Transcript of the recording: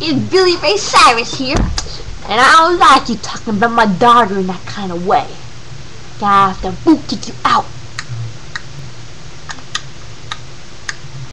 It's Billy Ray Cyrus here, and I don't like you talking about my daughter in that kind of way. I have to boot kick you out.